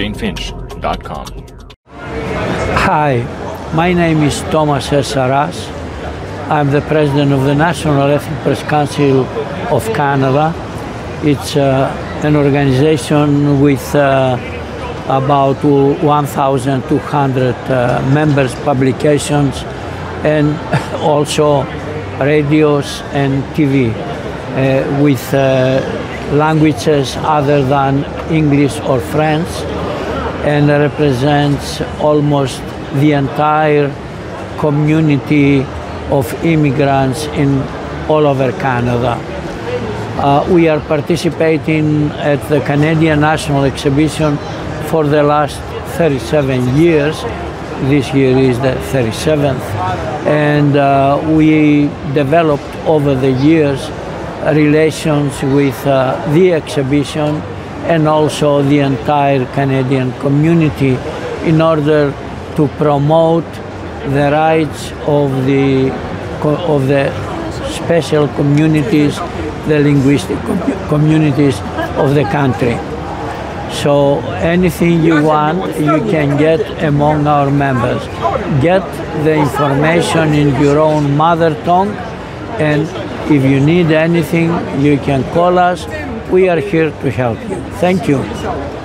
janefinch.com. Hi, my name is Thomas Saras. I'm the president of the National Ethnic Press Council of Canada. It's uh, an organization with uh, about 1,200 uh, members, publications, and also radios and TV uh, with uh, languages other than English or French and represents almost the entire community of immigrants in all over Canada. Uh, we are participating at the Canadian National Exhibition for the last 37 years. This year is the 37th. And uh, we developed over the years relations with uh, the exhibition and also the entire Canadian community in order to promote the rights of the, of the special communities, the linguistic communities of the country. So anything you want, you can get among our members. Get the information in your own mother tongue, and if you need anything, you can call us. We are here to help you. Thank you.